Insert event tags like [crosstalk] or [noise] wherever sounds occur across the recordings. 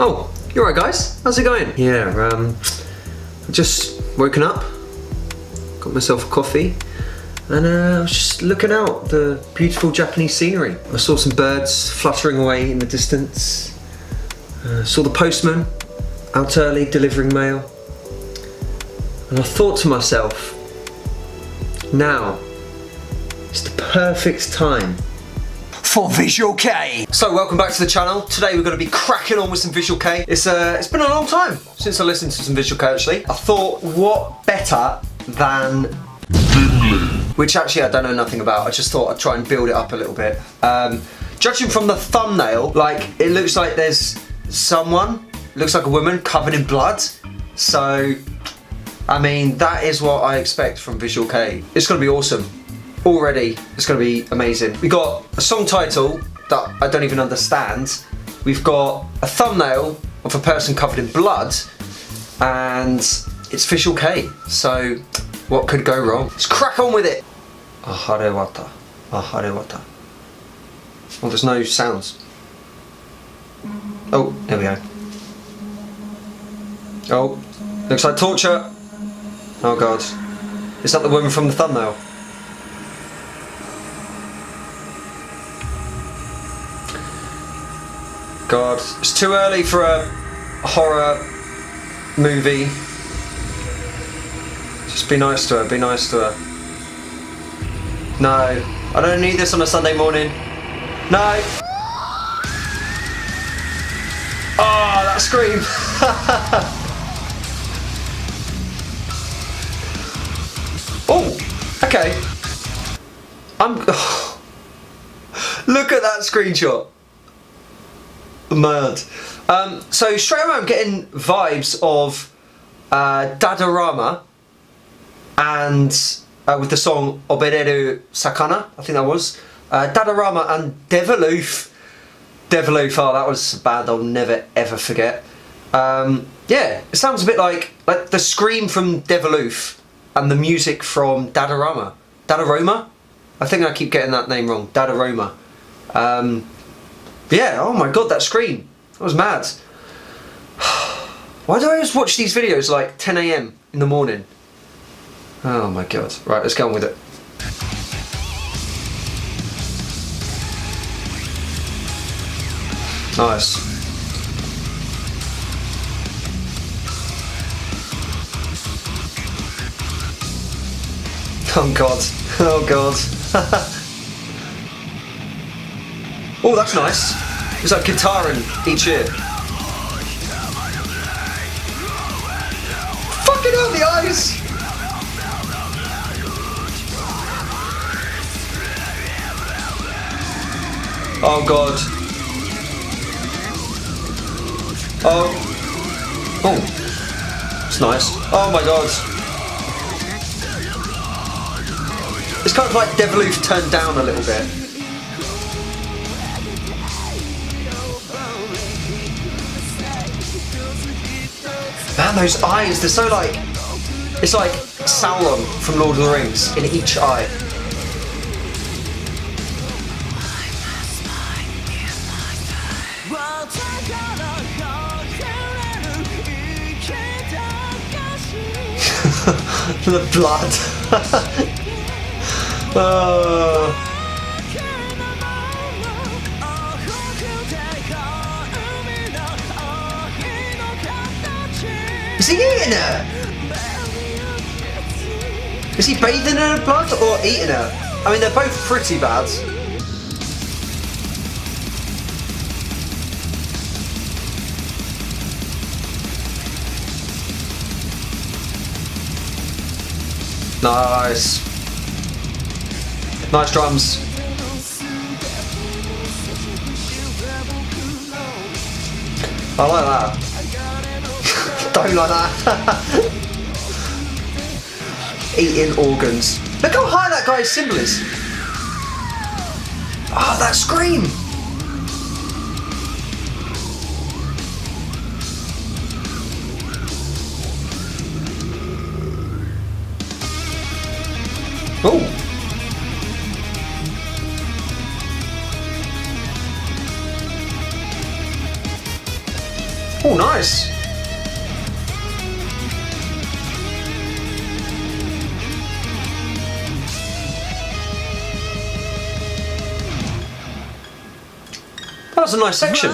Oh, you alright guys? How's it going? Yeah, um, just woken up, got myself a coffee, and uh, I was just looking out the beautiful Japanese scenery. I saw some birds fluttering away in the distance, uh, saw the postman out early delivering mail, and I thought to myself, now is the perfect time for Visual Kei. So welcome back to the channel. Today we're going to be cracking on with some Visual Kei. It's uh, it's been a long time since I listened to some Visual Kei actually. I thought what better than which actually I don't know nothing about. I just thought I'd try and build it up a little bit. Um, judging from the thumbnail, like it looks like there's someone, looks like a woman covered in blood. So, I mean, that is what I expect from Visual Kei. It's gonna be awesome already it's going to be amazing. We got a song title that I don't even understand. We've got a thumbnail of a person covered in blood and it's Visual Kei. So what could go wrong? Let's crack on with it. Aharewata. Aharewata. Oh, there's no sounds. Oh, there we go. Oh, looks like torture. Oh god. Is that the woman from the thumbnail? God, it's too early for a horror movie. Just be nice to her, be nice to her. No, I don't need this on a Sunday morning. No! Oh, that scream! [laughs] oh, okay. I'm. [sighs] Look at that screenshot. Mad. Um, so straight away I'm getting vibes of uh, Dadarama and uh, with the song Obereru Sakana, I think that was. Uh, Dadarama and Deviloof. Deviloof, oh that was a band I'll never ever forget. Um, yeah, it sounds a bit like like the scream from Deviloof and the music from Dadarama. Dadaroma? I think I keep getting that name wrong. Dadaroma. Um, yeah, oh my god, that scream. That was mad. [sighs] Why do I always watch these videos like 10am in the morning? Oh my god. Right, let's get on with it. Nice. [laughs] Oh god. [laughs] Oh god. [laughs] Oh, that's nice. It's like guitar in each ear. Fucking hell, the eyes! Oh god. Oh. Oh. It's nice. Oh my god. It's kind of like Deviloof turned down a little bit. Man, those eyes, they're so like... It's like Sauron from Lord of the Rings in each eye. [laughs] the blood. oh. [laughs] he eating her? Is he bathing in her blood or eating her? I mean, they're both pretty bad. Nice. Nice drums. I like that. Don't like that. [laughs] Eating organs. Look how high that guy's cymbal is. Oh, that scream. Oh. oh nice. That was a nice section.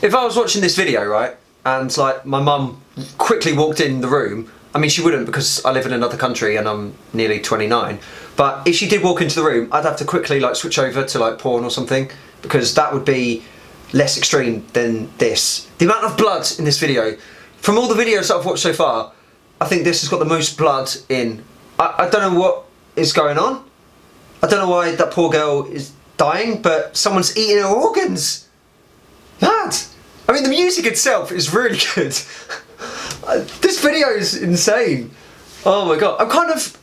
If I was watching this video, right, and like my mum quickly walked in the room, I mean she wouldn't because I live in another country and I'm nearly 29, but if she did walk into the room, I'd have to quickly like switch over to like porn or something because that would be less extreme than this. The amount of blood in this video, from all the videos that I've watched so far, I think this has got the most blood in. I, I don't know what is going on. I don't know why that poor girl is dying, but someone's eating her organs. Mad. I mean, the music itself is really [laughs] good. This video is insane. Oh my god, I'm kind of,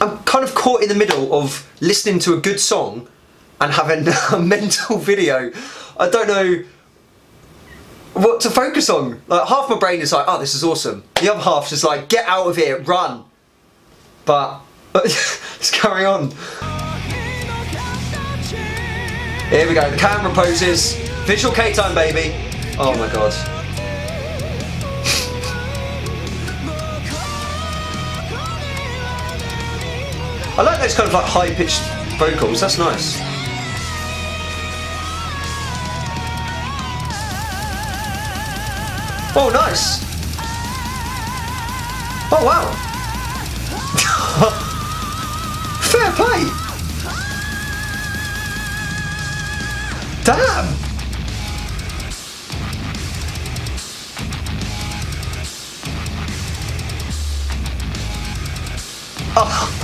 I'm kind of caught in the middle of listening to a good song and having [laughs] a mental video. I don't know what to focus on. Like half my brain is like, oh, this is awesome. The other half's just like, get out of here, run. But [laughs] let's carry on. Here we go, the camera poses. Visual Kei time, baby. Oh my god. I like those kind of like high pitched vocals, that's nice. Oh, nice. Oh, wow. [laughs] Fair play. Damn. Oh.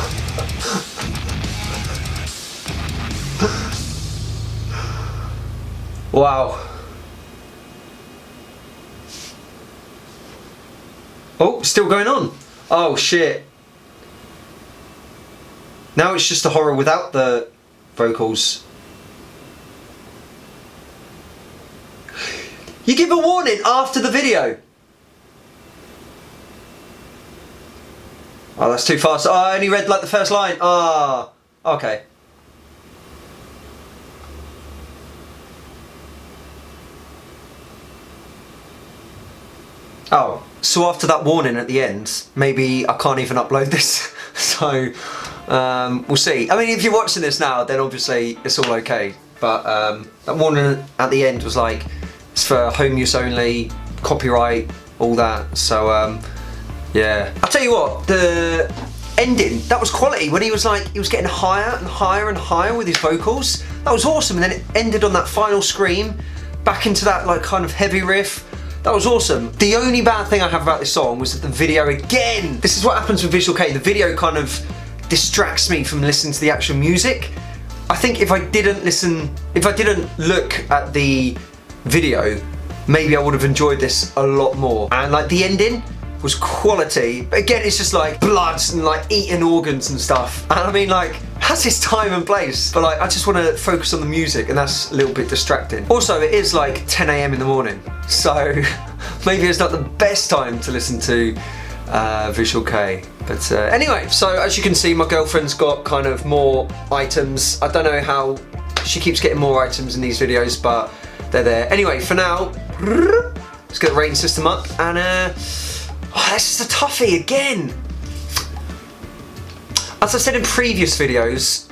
Wow. Oh, still going on. Oh shit. Now it's just a horror without the vocals. You give a warning after the video. Oh, that's too fast. Oh, I only read like the first line. Ah, oh, okay. Oh, so after that warning at the end, maybe I can't even upload this. [laughs] so, um, we'll see. I mean, if you're watching this now, then obviously it's all okay. But um, that warning at the end was like, it's for home use only, copyright, all that. So, um, yeah. I'll tell you what, the ending, that was quality. When he was like, he was getting higher and higher and higher with his vocals. That was awesome. And then it ended on that final scream, back into that like kind of heavy riff. That was awesome. The only bad thing I have about this song was that the video again, this is what happens with Visual Kei, the video kind of distracts me from listening to the actual music. I think if I didn't listen, if I didn't look at the video, maybe I would have enjoyed this a lot more. And like the ending, was quality. But again, it's just like bloods and like eating organs and stuff. And I mean like, has its time and place. But like, I just want to focus on the music and that's a little bit distracting. Also, it is like 10 a.m. in the morning. So [laughs] maybe it's not the best time to listen to uh, Visual Kei. But uh, anyway, so as you can see, my girlfriend's got kind of more items. I don't know how she keeps getting more items in these videos, but they're there. Anyway, for now, [laughs] let's get the rating system up and uh, Oh, this is a toughie again. As I said in previous videos,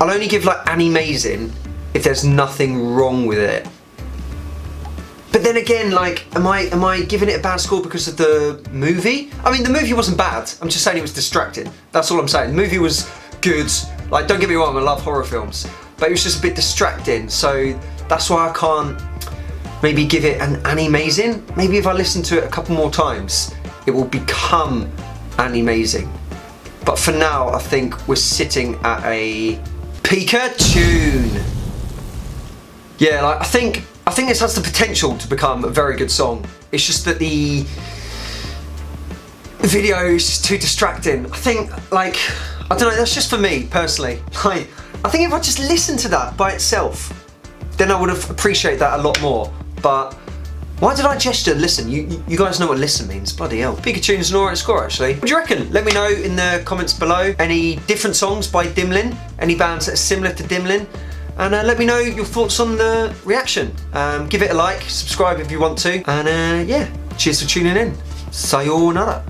I'll only give like Animazing if there's nothing wrong with it. But then again, like, am I am I giving it a bad score because of the movie? I mean, the movie wasn't bad. I'm just saying it was distracting. That's all I'm saying. The movie was good. Like, don't get me wrong, I love horror films, but it was just a bit distracting. So that's why I can't maybe give it an Animazing. Maybe if I listen to it a couple more times, it will become Animazing. But for now, I think we're sitting at a Pika-tune. Yeah, like I think I think this has the potential to become a very good song. It's just that the video is just too distracting. I think like I don't know, that's just for me personally. [laughs] Like I think if I just listen to that by itself, then I would have appreciated that a lot more. But why did I gesture listen? You, you guys know what listen means. Bloody hell. Pikachu is an alright score actually. What do you reckon? Let me know in the comments below. Any different songs by Dimlim? Any bands that are similar to Dimlim? And uh, let me know your thoughts on the reaction. Um, give it a like, subscribe if you want to. And uh, yeah, cheers for tuning in. Sayonara.